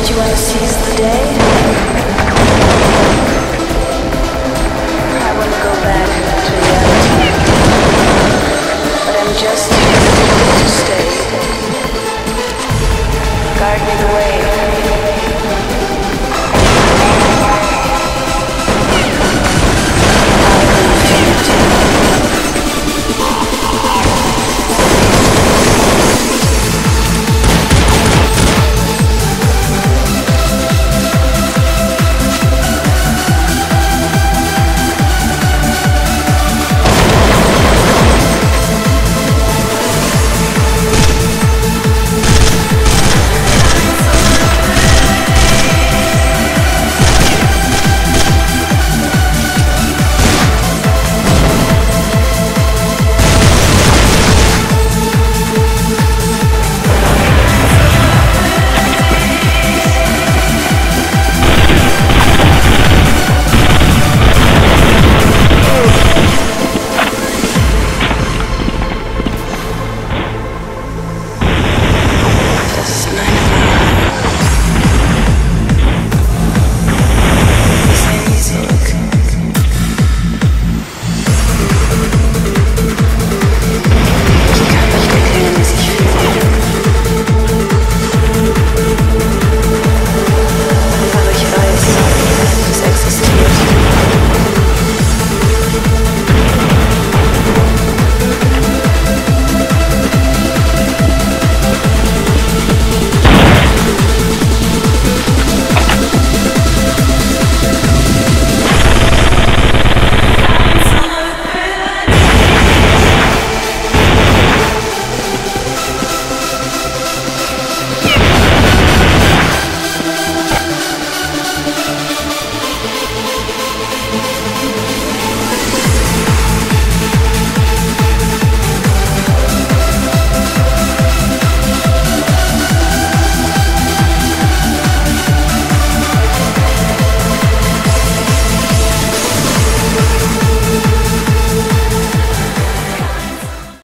Don't you want to seize the day?